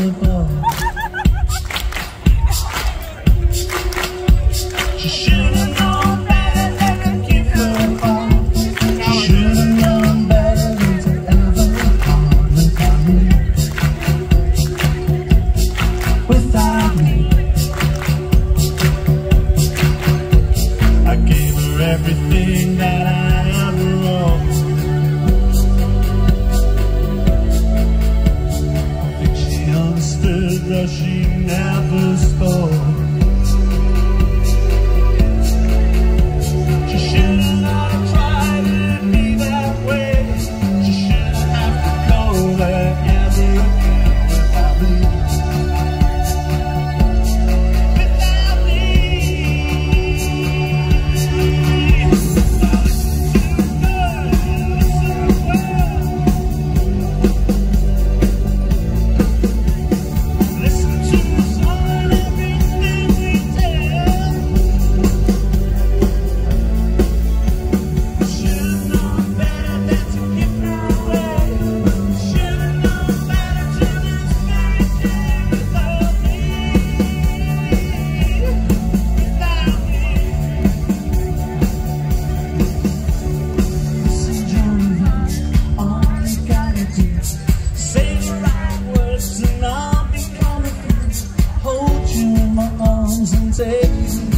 goodbye. Understood that she never spoke. Days.